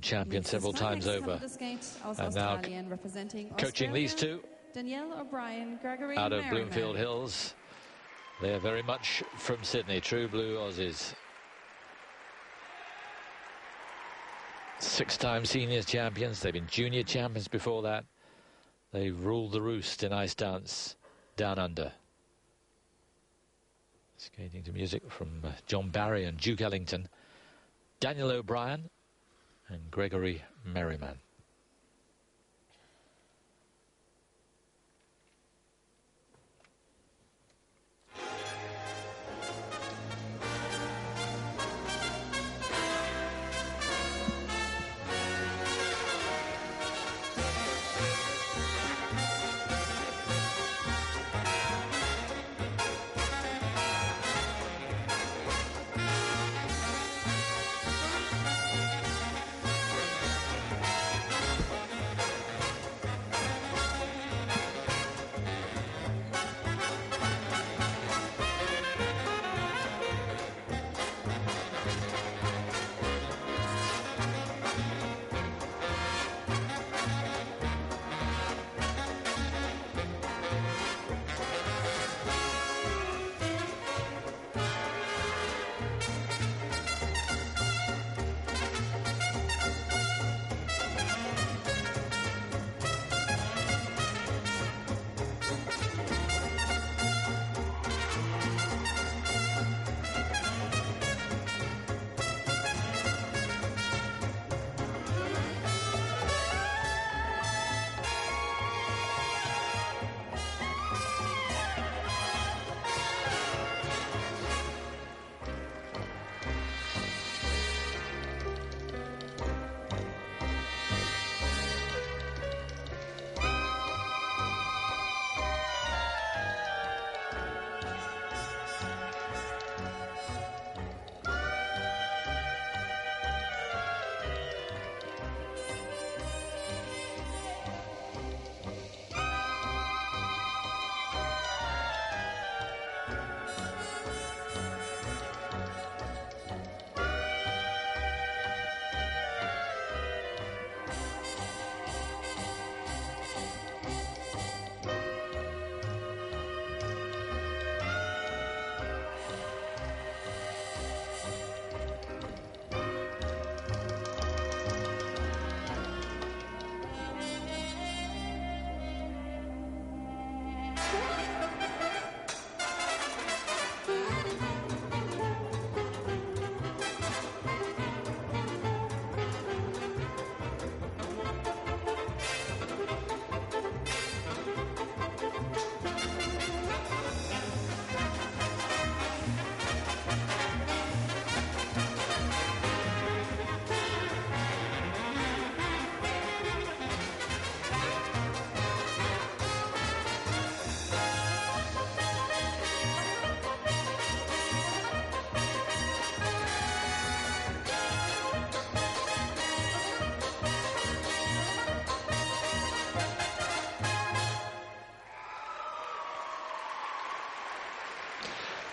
champion several times over. And now coaching these two Danielle O'Brien, Gregory out of Merriman. Bloomfield Hills. They are very much from Sydney, true blue Aussies. Six-time seniors champions. They've been junior champions before that. They ruled the roost in ice dance down under. Skating to music from uh, John Barry and Duke Ellington. Danielle O'Brien and Gregory Merriman.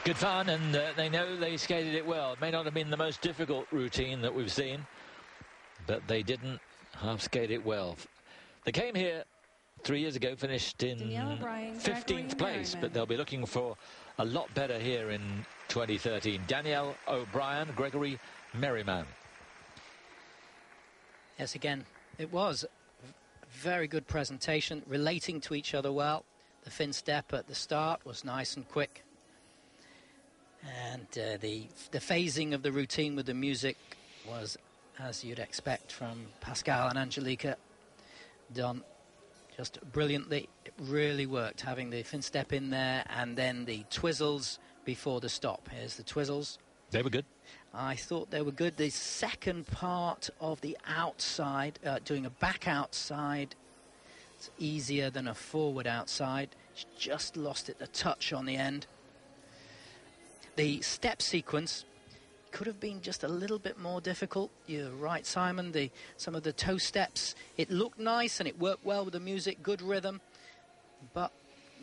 Good fun, and uh, they know they skated it well. It may not have been the most difficult routine that we've seen, but they didn't half skate it well. They came here three years ago, finished in 15th place, but they'll be looking for a lot better here in 2013. Danielle O'Brien, Gregory Merriman. Yes, again, it was very good presentation, relating to each other well. The Finnstep at the start was nice and quick. And uh, the, the phasing of the routine with the music was as you'd expect from Pasquale and Anjelika, done just brilliantly. It really worked, having the Finnstep in there and then the twizzles before the stop. Here's the twizzles. They were good. I thought they were good. The second part of the outside, uh, doing a back outside, it's easier than a forward outside. She just lost it a touch on the end. The step sequence could have been just a little bit more difficult. You're right, Simon. The some of the toe steps, it looked nice and it worked well with the music, good rhythm, but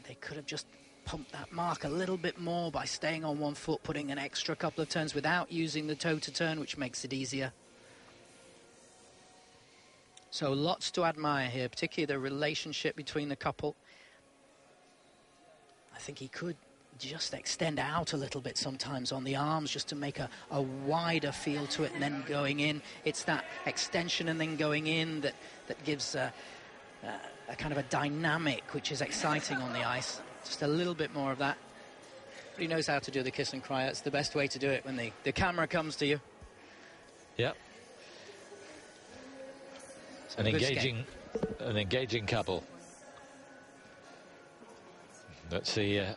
they could have just pumped that mark a little bit more by staying on one foot, putting an extra couple of turns without using the toe to turn, which makes it easier. So lots to admire here, particularly the relationship between the couple. I think he could just extend out a little bit sometimes on the arms just to make a, a wider feel to it and then going in. It's that extension and then going in that, that gives a, a, a kind of a dynamic which is exciting on the ice. Just a little bit more of that. But he knows how to do the kiss and cry. That's the best way to do it when the, the camera comes to you. Yep. So An engaging, an engaging couple. Let's see uh,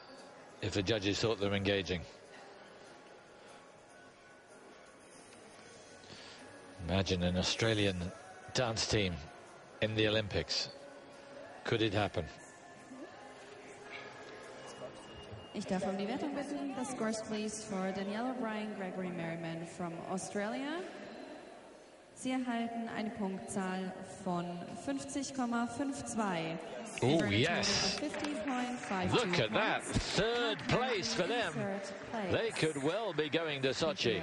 if the judges thought they were engaging. Imagine an Australian dance team in the Olympics. Could it happen? Ich darf um die Wertung bitten. The scores, please, for Danielle O'Brien, Gregory Merriman from Australia. Sie erhalten eine Punktzahl von 50,52. Oh, yes. total of 50.52 Look at that. Third place for them. They could well be going to Sochi.